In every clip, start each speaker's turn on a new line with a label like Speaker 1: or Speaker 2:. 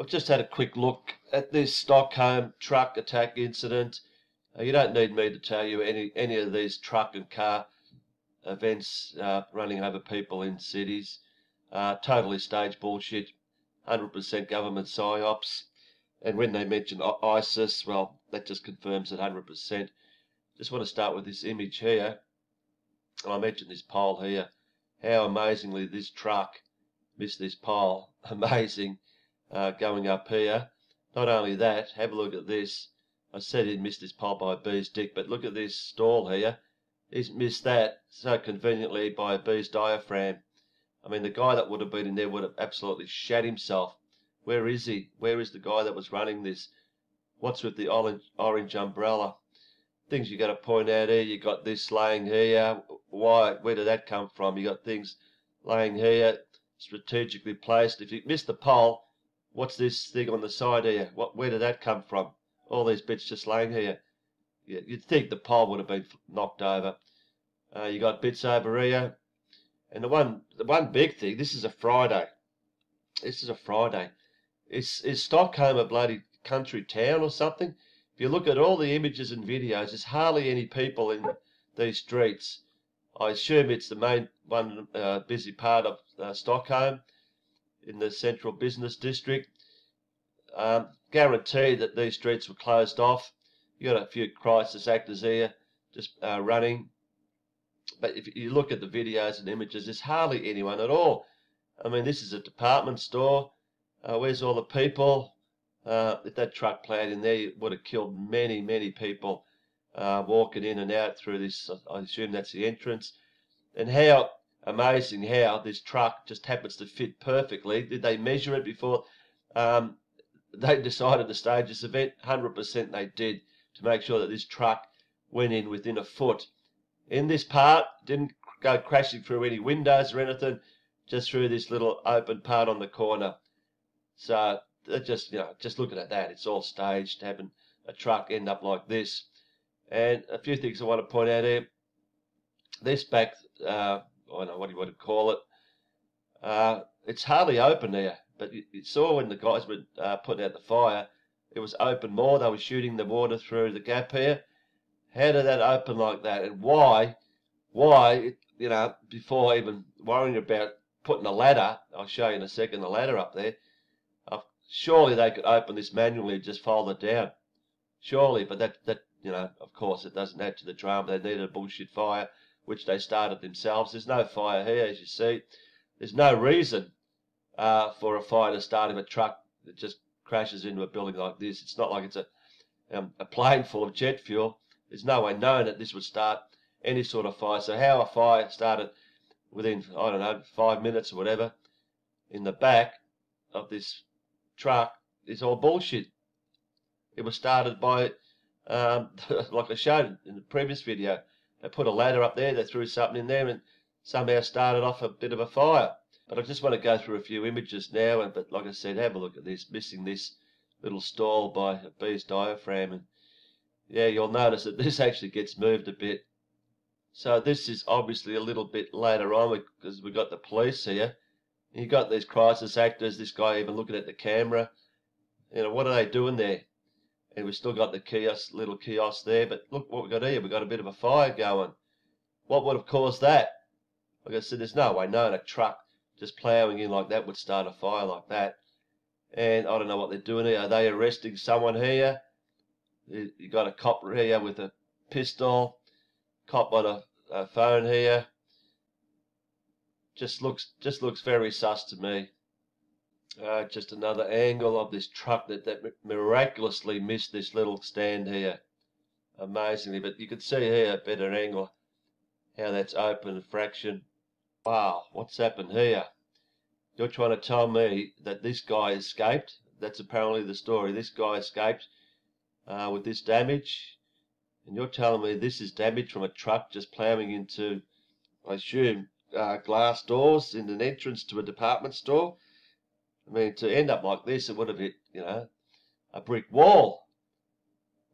Speaker 1: I've just had a quick look at this Stockholm truck attack incident. Uh, you don't need me to tell you any any of these truck and car events uh, running over people in cities. Uh, totally staged bullshit, 100% government psyops. And when they mention ISIS, well, that just confirms it 100%. Just want to start with this image here. And I mentioned this pole here. How amazingly this truck missed this pole. Amazing uh, going up here. Not only that, have a look at this. I said he'd missed this pole by bee's dick, but look at this stall here. He's missed that so conveniently by a bee's diaphragm. I mean, the guy that would have been in there would have absolutely shat himself. Where is he? Where is the guy that was running this? What's with the orange, umbrella? Things you got to point out here. You got this laying here. Why? Where did that come from? You got things laying here, strategically placed. If you miss the pole, What's this thing on the side here? What? Where did that come from? All these bits just laying here. You'd think the pole would have been knocked over. Uh, you got bits over here. And the one, the one big thing, this is a Friday. This is a Friday. Is, is Stockholm a bloody country town or something? If you look at all the images and videos, there's hardly any people in these streets. I assume it's the main one uh, busy part of uh, Stockholm in the central business district. Um, guarantee that these streets were closed off. You got a few crisis actors here just uh, running. But if you look at the videos and images, there's hardly anyone at all. I mean, this is a department store. Uh, where's all the people? Uh, if that truck played in there, it would have killed many, many people uh, walking in and out through this. I assume that's the entrance. And how amazing how this truck just happens to fit perfectly. Did they measure it before um, they decided to stage this event? 100% they did to make sure that this truck went in within a foot. In this part, didn't go crashing through any windows or anything, just through this little open part on the corner. So just you know, just looking at that, it's all staged, having a truck end up like this. And a few things I want to point out here. This back uh, I don't know what you want to call it. Uh, it's hardly open there, but you, you, saw when the guys were uh, putting out the fire, it was open more. They were shooting the water through the gap here. How did that open like that, and why? Why? You know, before even worrying about putting a ladder, I'll show you in a second the ladder up there. Uh, surely they could open this manually and just fold it down. Surely, but that that you know, of course, it doesn't add to the drama. They needed a bullshit fire which they started themselves. There's no fire here, as you see. There's no reason uh, for a fire to start if a truck that just crashes into a building like this. It's not like it's a, um, a plane full of jet fuel. There's no way known that this would start any sort of fire. So how a fire started within, I don't know, five minutes or whatever in the back of this truck is all bullshit. It was started by, um, like I showed in the previous video, they put a ladder up there, they threw something in there and somehow started off a bit of a fire. But I just want to go through a few images now, and but like I said, have a look at this, missing this little stall by a bee's diaphragm. And yeah, you'll notice that this actually gets moved a bit. So this is obviously a little bit later on because we've got the police here. You got these crisis actors, this guy even looking at the camera. You know, what are they doing there? And we've still got the kiosk, little kiosk there. But look what we've got here. We've got a bit of a fire going. What would have caused that? Like I said, there's no way knowing a truck just ploughing in like that would start a fire like that. And I don't know what they're doing here. Are they arresting someone here? You got a cop here with a pistol. Cop on a, a phone here. Just looks just looks very sus to me. Uh, just another angle of this truck that, that miraculously missed this little stand here. Amazingly, but you can see here a better angle how that's open fraction. Wow, what's happened here? You're trying to tell me that this guy escaped? That's apparently the story. This guy escaped uh, with this damage. And you're telling me this is damage from a truck just ploughing into, I assume, uh, glass doors in an entrance to a department store? I mean, to end up like this, it would have hit, you know, a brick wall.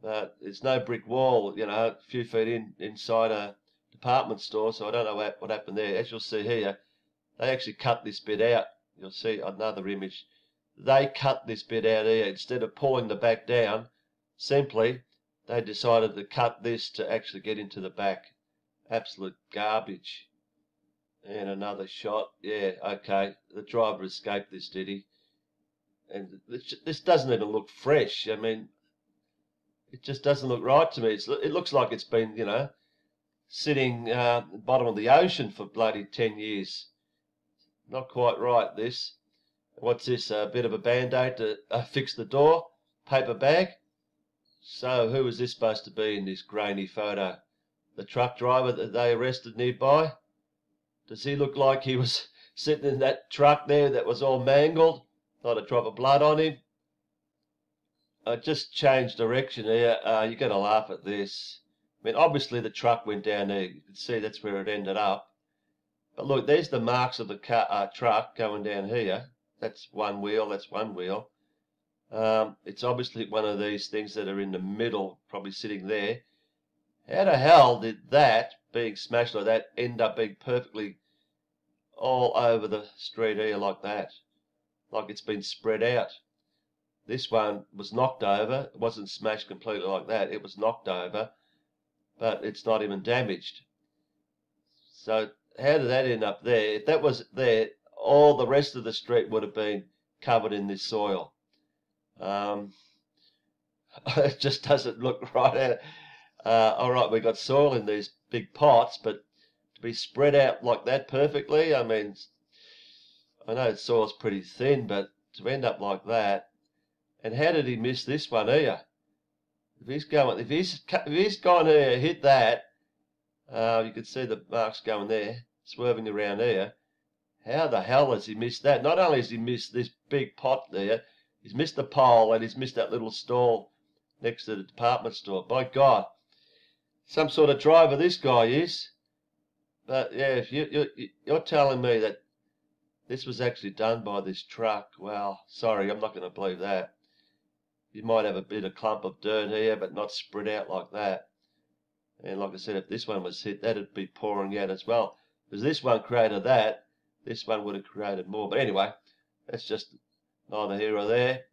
Speaker 1: But it's no brick wall, you know, a few feet in inside a department store, so I don't know what, what happened there. As you'll see here, they actually cut this bit out. You'll see another image. they cut this bit out here instead of pulling the back down. Simply, they decided to cut this to actually get into the back. Absolute garbage. And another shot. Yeah, okay. The driver escaped this, did he? And this doesn't even look fresh. I mean, it just doesn't look right to me. It's, it looks like it's been, you know, sitting uh, at the bottom of the ocean for bloody 10 years. Not quite right, this. What's this? A bit of a band-aid to uh, fix the door? Paper bag? So who was this supposed to be in this grainy photo? The truck driver that they arrested nearby? Does he look like he was sitting in that truck there that was all mangled? Not a drop of blood on him? I just changed direction here. Uh, you're going to laugh at this. I mean, obviously the truck went down there. You can see that's where it ended up. But look, there's the marks of the car, uh, truck going down here. That's one wheel, that's one wheel. Um, it's obviously one of these things that are in the middle, probably sitting there. How the hell did that, being smashed like that, end up being perfectly all over the street here like that? Like it's been spread out. This one was knocked over. It wasn't smashed completely like that. It was knocked over, but it's not even damaged. So how did that end up there? If that was there, all the rest of the street would have been covered in this soil. Um, it just doesn't look right. Uh, all right, we got soil in these big pots, but to be spread out like that perfectly, I mean, I know soil's pretty thin, but to end up like that, and how did he miss this one here? If he's going, if he's if he's gone here, hit that, uh, you can see the marks going there, swerving around here. How the hell has he missed that? Not only has he missed this big pot there, he's missed the pole and he's missed that little stall next to the department store. By God, some sort of driver this guy is. But yeah, if you, you you're telling me that this was actually done by this truck, well, sorry, I'm not going to believe that. You might have a bit of clump of dirt here, but not spread out like that. And like I said, if this one was hit, that'd be pouring out as well. Because this one created that, this one would have created more. But anyway, that's just neither here or there.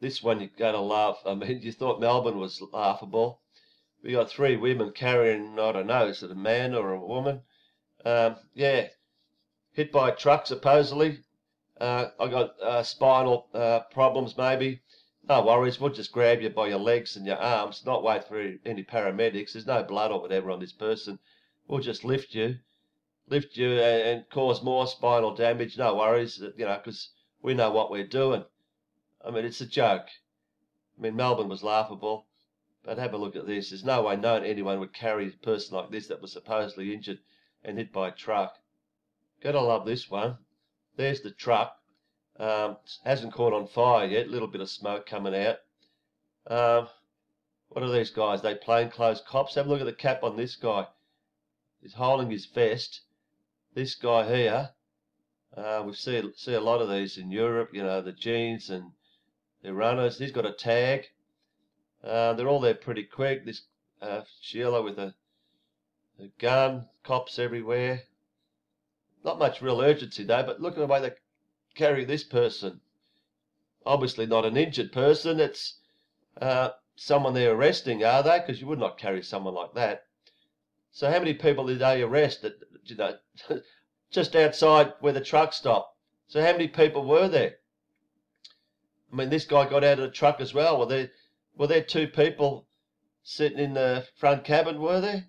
Speaker 1: This one you're going to laugh. I mean, you thought Melbourne was laughable. We got three women carrying, I don't know, is it a man or a woman? Um, yeah, hit by a truck supposedly. Uh, I got uh, spinal uh, problems maybe. No worries, we'll just grab you by your legs and your arms, not wait for any paramedics. There's no blood or whatever on this person. We'll just lift you, lift you and, and cause more spinal damage. No worries, you know, because we know what we're doing. I mean, it's a joke. I mean, Melbourne was laughable, but have a look at this. There's no way known anyone would carry a person like this that was supposedly injured and hit by a truck. Gotta love this one. There's the truck. Um, hasn't caught on fire yet. Little bit of smoke coming out. Um, what are these guys? They plainclothes cops. Have a look at the cap on this guy. He's holding his vest. This guy here, uh, we see see a lot of these in Europe. You know, the jeans and the runners. He's got a tag. Uh, they're all there pretty quick. This uh, Sheila with a, a gun. Cops everywhere. Not much real urgency though. But look at the way they carry this person. Obviously not an injured person. It's uh, someone they're arresting, are they? Because you would not carry someone like that. So how many people did they arrest? That you know, just outside where the truck stopped. So how many people were there? I mean, this guy got out of the truck as well. Were there were there two people sitting in the front cabin? Were there?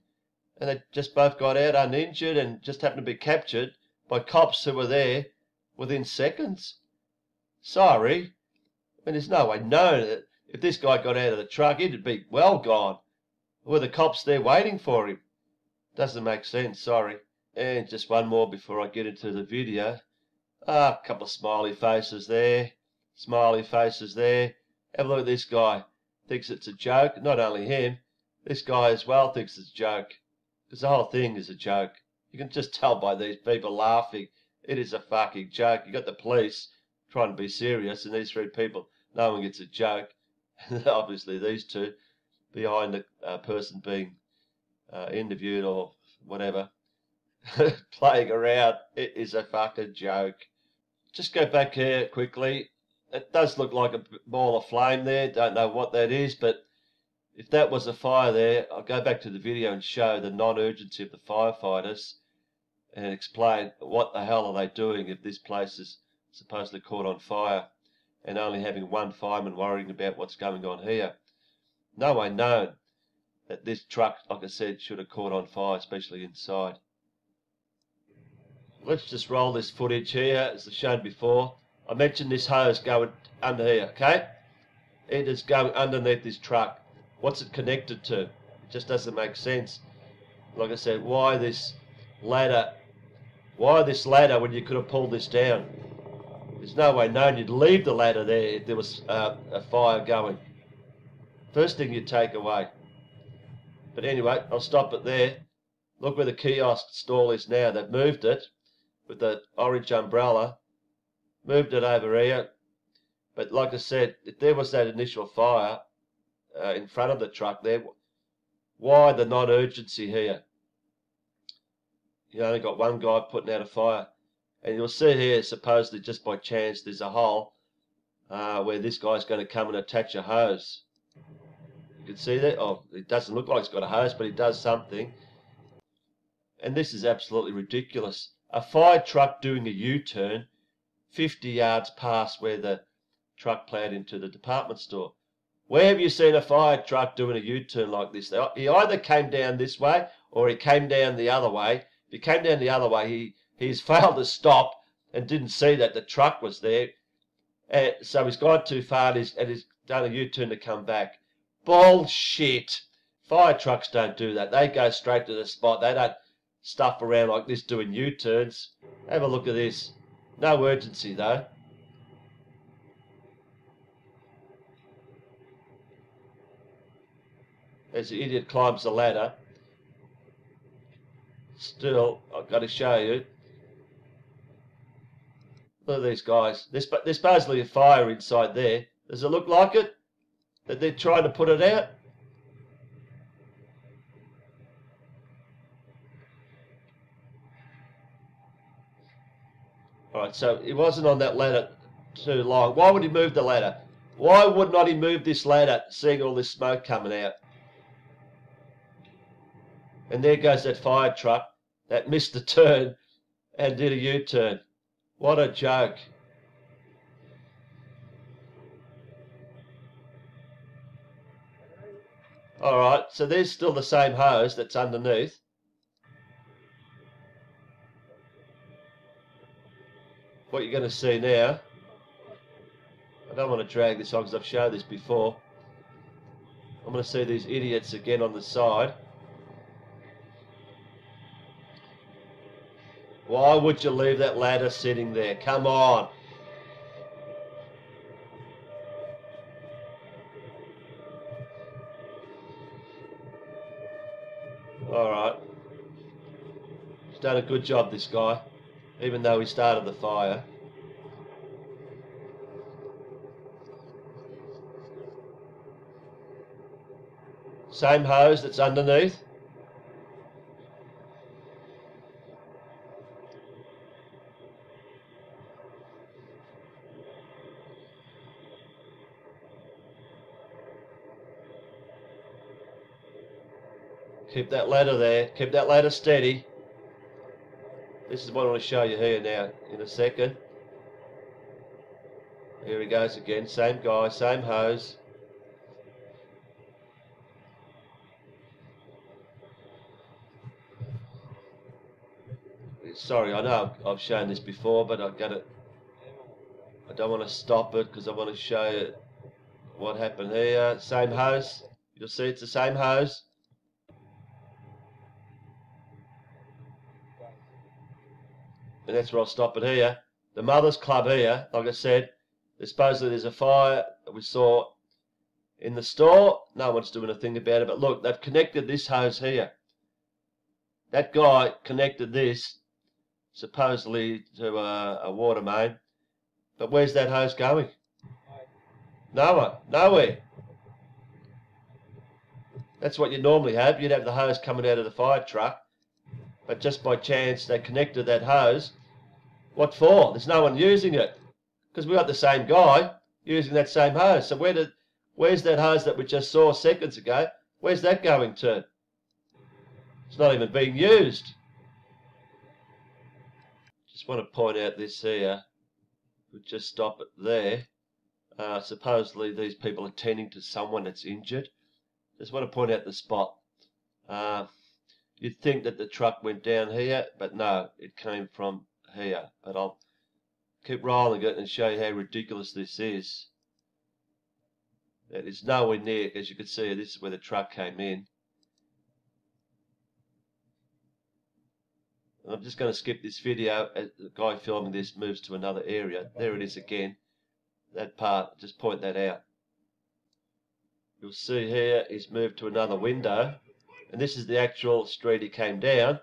Speaker 1: And they just both got out uninjured and just happened to be captured by cops who were there within seconds. Sorry. I mean, there's no way knowing that if this guy got out of the truck, he'd be well gone. Were the cops there waiting for him? Doesn't make sense, sorry. And just one more before I get into the video. Ah, a couple of smiley faces there. Smiley faces there. Have a look at this guy. Thinks it's a joke. Not only him, this guy as well thinks it's a joke. Because the whole thing is a joke. You can just tell by these people laughing it is a fucking joke. You got the police trying to be serious, and these three people knowing it's a joke. Obviously, these two behind the uh, person being uh, interviewed or whatever, playing around. It is a fucking joke. Just go back here quickly. It does look like a ball of flame there. Don't know what that is, but if that was a fire there, I'll go back to the video and show the non-urgency of the firefighters and explain what the hell are they doing if this place is supposedly caught on fire and only having one fireman worrying about what's going on here. No one known that this truck, like I said, should have caught on fire, especially inside. Let's just roll this footage here, as I showed before. I mentioned this hose going under here, okay? It is going underneath this truck. What's it connected to? It just doesn't make sense. Like I said, why this ladder? Why this ladder when you could have pulled this down? There's no way known you'd leave the ladder there if there was uh, a fire going. First thing you'd take away. But anyway, I'll stop it there. Look where the kiosk stall is now. They've moved it with the orange umbrella. Moved it over here. But like I said, if there was that initial fire uh, in front of the truck there, why the non-urgency here? You only got one guy putting out a fire. And you'll see here, supposedly just by chance, there's a hole uh, where this guy's going to come and attach a hose. You can see that. Oh, it doesn't look like he's got a hose, but he does something. And this is absolutely ridiculous. A fire truck doing a U-turn 50 yards past where the truck plowed into the department store. Where have you seen a fire truck doing a U-turn like this? He either came down this way or he came down the other way. If he came down the other way, he, he's failed to stop and didn't see that the truck was there. And so he's gone too far and he's, and he's done a U-turn to come back. Bullshit. Fire trucks don't do that. They go straight to the spot. They don't stuff around like this doing U-turns. Have a look at this. No urgency though. As the idiot climbs the ladder. Still, I've got to show you. Look at these guys. There's, there's supposedly a fire inside there. Does it look like it? That they're trying to put it out? Alright, so he wasn't on that ladder too long. Why would he move the ladder? Why would not he move this ladder, seeing all this smoke coming out? And there goes that fire truck that missed the turn and did a U-turn. What a joke. Alright, so there's still the same hose that's underneath. What you're going to see now, I don't want to drag this on because I've shown this before. I'm going to see these idiots again on the side. Why would you leave that ladder sitting there? Come on. Alright. He's done a good job, this guy. Even though he started the fire. Same hose that's underneath. Keep that ladder there. Keep that ladder steady. This is what I want to show you here now in a second. Here he goes again. Same guy, same hose. Sorry, I know I've shown this before, but I've got it. I don't want to stop it because I want to show you what happened here. Same hose. You'll see it's the same hose. And that's where I'll stop it here. The Mothers Club here, like I said, supposedly there's a fire that we saw in the store. No one's doing a thing about it, but look, they've connected this hose here. That guy connected this supposedly to a, a water main, but where's that hose going? Nowhere, nowhere. That's what you normally have. You'd have the hose coming out of the fire truck, but just by chance they connected that hose what for? There's no one using it. Because we got the same guy. using that same hose. So where did, where's that hose that we just saw seconds ago? Where's that going to? It's not even being used. Just want to point out this here. We'll just stop it there. Uh, supposedly these people are tending to someone that's injured. Just want to point out the spot. Uh, you'd think that the truck went down here, but no, it came from here. But I'll keep rolling it and show you how ridiculous this is. It is nowhere near, as you can see, this is where the truck came in. I'm just going to skip this video as the guy filming this moves to another area. There it is again. That part, just point that out. You'll see here he's moved to another window. And this is the actual street he came down.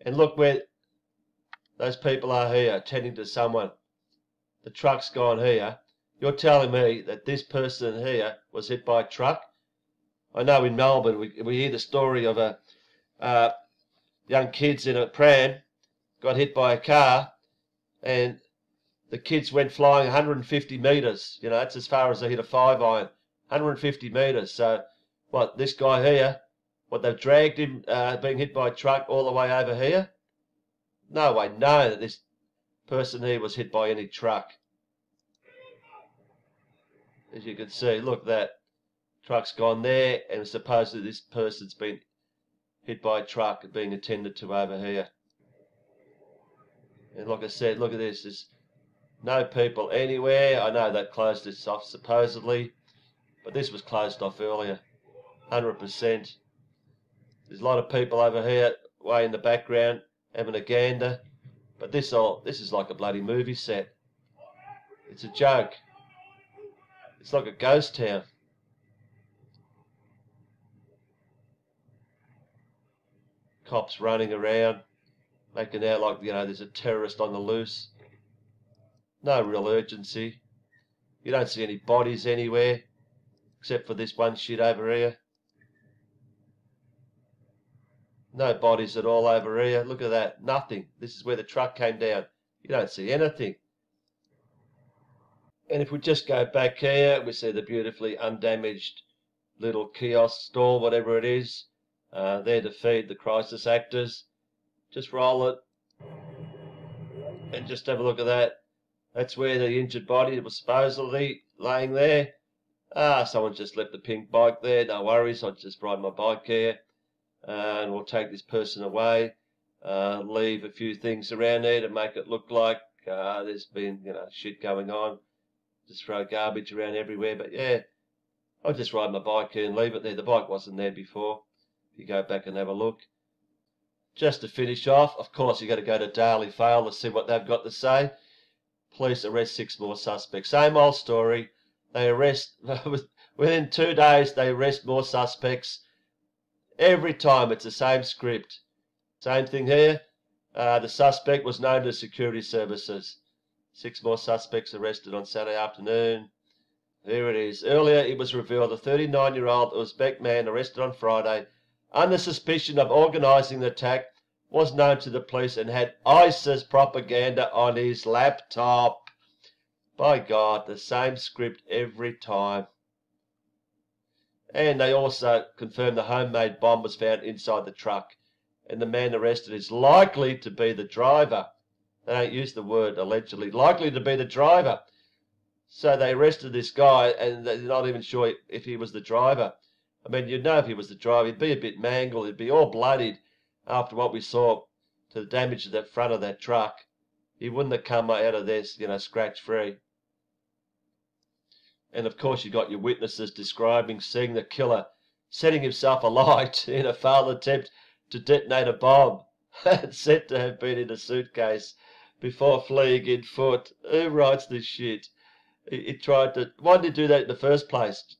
Speaker 1: And look where those people are here, attending to someone. The truck's gone here. You're telling me that this person here was hit by a truck? I know in Melbourne we, we hear the story of a uh, young kids in a pram got hit by a car and the kids went flying 150 metres. You know, that's as far as they hit a five iron. 150 metres. So, what, this guy here, what, they've dragged him uh, being hit by a truck all the way over here? No way, no, that this person here was hit by any truck. As you can see, look, that truck's gone there, and supposedly this person's been hit by a truck and being attended to over here. And like I said, look at this. There's no people anywhere. I know that closed this off supposedly, but this was closed off earlier. 100%. There's a lot of people over here way in the background having a gander. But this all this is like a bloody movie set. It's a joke. It's like a ghost town. Cops running around, making out like, you know, there's a terrorist on the loose. No real urgency. You don't see any bodies anywhere, except for this one shit over here. No bodies at all over here. Look at that. Nothing. This is where the truck came down. You don't see anything. And if we just go back here, we see the beautifully undamaged little kiosk store, whatever it is. Uh, there to feed the crisis actors. Just roll it. And just have a look at that. That's where the injured body was supposedly laying there. Ah, someone just left the pink bike there. No worries. I'll just ride my bike here. And we'll take this person away. Uh, leave a few things around there to make it look like uh, there's been, you know, shit going on. Just throw garbage around everywhere. But yeah, I'll just ride my bike and leave it there. The bike wasn't there before. If you go back and have a look. Just to finish off, of course, you got to go to Daily Fail to see what they've got to say. Police arrest six more suspects. Same old story. They arrest, within two days, they arrest more suspects. Every time it's the same script. Same thing here. Uh, the suspect was known to security services. Six more suspects arrested on Saturday afternoon. Here it is. Earlier, it was revealed a 39 year old Uzbek man arrested on Friday under suspicion of organising the attack was known to the police and had ISIS propaganda on his laptop. By God, the same script every time. And they also confirmed the homemade bomb was found inside the truck, and the man arrested is likely to be the driver. They don't use the word allegedly, likely to be the driver. So they arrested this guy, and they're not even sure if he was the driver. I mean, you'd know if he was the driver. He'd be a bit mangled. He'd be all bloodied after what we saw to the damage to the front of that truck. He wouldn't have come out of this, you know, scratch free. And of course, you've got your witnesses describing seeing the killer setting himself alight in a failed attempt to detonate a bomb, said to have been in a suitcase before fleeing in foot. Who writes this shit? He, he tried to. Why did he do that in the first place?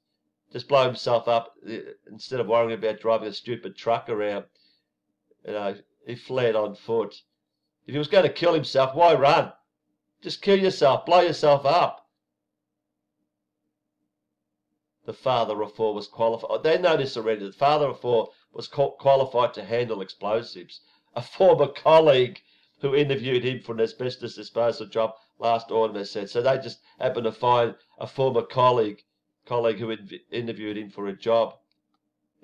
Speaker 1: Just blow himself up eh, instead of worrying about driving a stupid truck around. You know, he fled on foot. If he was going to kill himself, why run? Just kill yourself, blow yourself up. The father of four was qualified. They know this already. The father of four was qualified to handle explosives. A former colleague who interviewed him for an asbestos disposal job last autumn, they said. So they just happened to find a former colleague, colleague who interviewed him for a job.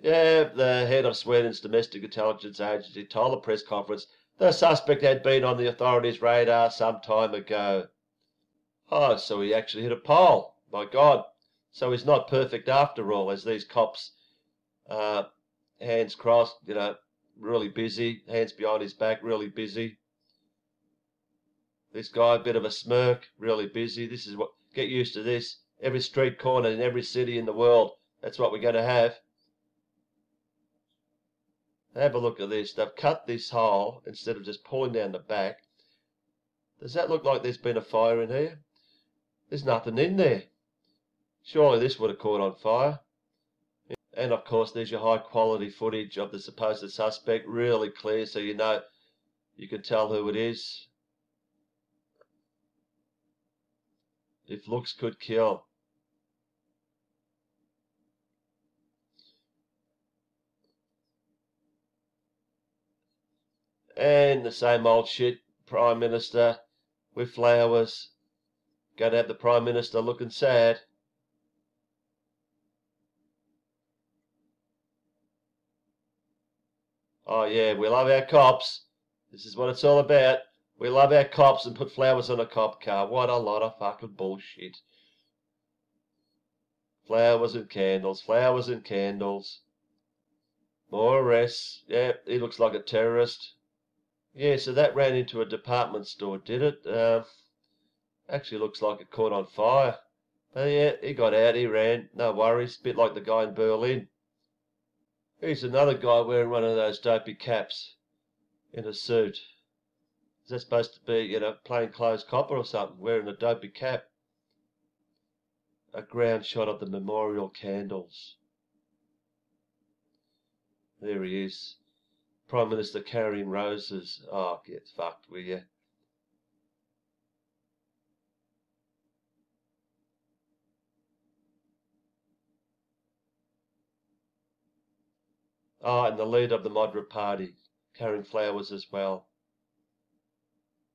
Speaker 1: Yeah, the head of Sweden's domestic intelligence agency told a press conference the suspect had been on the authorities' radar some time ago. Oh, so he actually hit a pole. My God. So he's not perfect after all, as these cops, uh, hands crossed, you know, really busy, hands behind his back, really busy. This guy, a bit of a smirk, really busy. This is what, get used to this. Every street corner in every city in the world, that's what we're going to have. Have a look at this. They've cut this hole instead of just pulling down the back. Does that look like there's been a fire in here? There's nothing in there. Surely this would have caught on fire. And of course, there's your high quality footage of the supposed suspect, really clear so you know you can tell who it is. If looks could kill. And the same old shit, Prime Minister with flowers. To have the Prime Minister looking sad. Oh yeah, we love our cops. This is what it's all about. We love our cops and put flowers on a cop car. What a lot of fucking bullshit. Flowers and candles, flowers and candles. More arrests. Yeah, he looks like a terrorist. Yeah, so that ran into a department store, did it? Uh, actually looks like it caught on fire. But yeah, he got out, he ran, no worries, bit like the guy in Berlin. Here's another guy wearing one of those dopey caps in a suit. Is that supposed to be, you know, plainclothes copper or something, wearing a dopey cap? A ground shot of the memorial candles. There he is. Prime Minister carrying roses. Oh, get fucked, will you? Oh, and the leader of the moderate party, carrying flowers as well.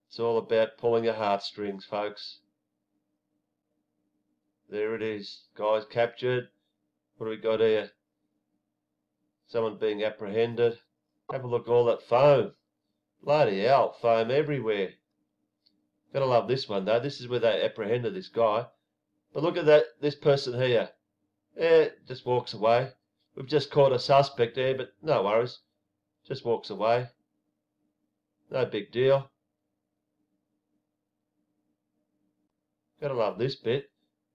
Speaker 1: It's all about pulling your heartstrings, folks. There it is. Guys captured. What do we got here? Someone being apprehended. Have a look all that foam. Bloody hell, foam everywhere. Gotta love this one though. This is where they apprehended this guy. But look at that, this person here. Yeah, just walks away. We've just caught a suspect there, but no worries. Just walks away. No big deal. Gotta love this bit.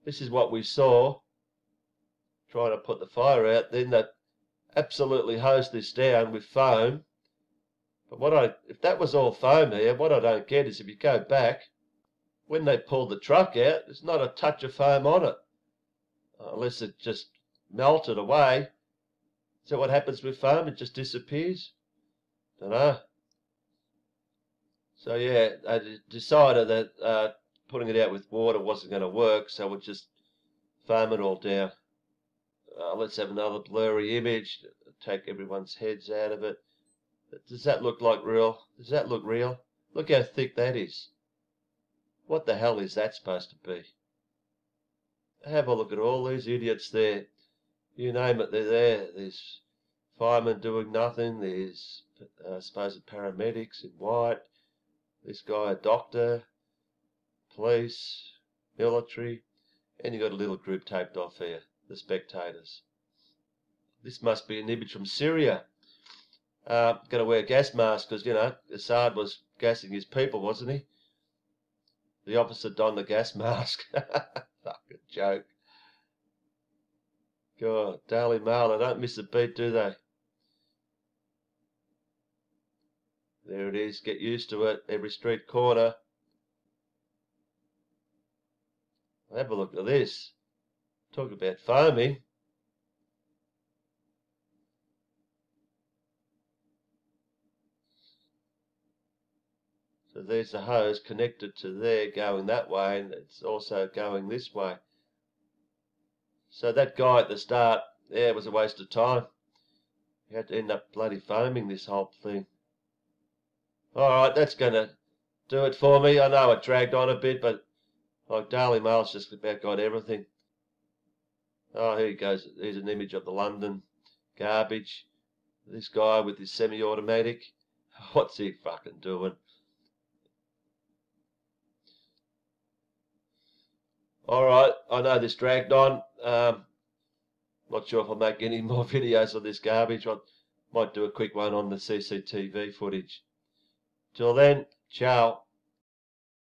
Speaker 1: This is what we saw. Trying to put the fire out. Then they absolutely hose this down with foam. But what I, if that was all foam here, what I don't get is if you go back, when they pulled the truck out, there's not a touch of foam on it. Unless it just melted away. That what happens with foam? It just disappears? Don't know. So yeah, I decided that uh, putting it out with water wasn't going to work, so we'll just foam it all down. Uh, let's have another blurry image, take everyone's heads out of it. Does that look like real? Does that look real? Look how thick that is. What the hell is that supposed to be? Have a look at all these idiots there. You name it, they're there. There's firemen doing nothing. There's uh, supposed paramedics in white. This guy, a doctor police, military, and you got a little group taped off here, the spectators. This must be an image from Syria. Uh, going to wear a gas mask because, you know, Assad was gassing his people, wasn't he? The officer donned the gas mask. Fucking joke. God, Daily Mail, they don't miss a beat, do they? There it is. Get used to it. Every street corner. Have a look at this. Talk about foaming. So there's the hose connected to there going that way and it's also going this way. So that guy at the start, yeah, was a waste of time. He had to end up bloody foaming this whole thing. Alright, that's going to do it for me. I know it dragged on a bit, but like Daily Mail's just about got everything. Oh, here he goes. Here's an image of the London garbage. This guy with his semi-automatic. What's he fucking doing? Alright, I know this dragged on. Um, not sure if I'll make any more videos of this garbage. I might do a quick one on the CCTV footage. Till then, ciao.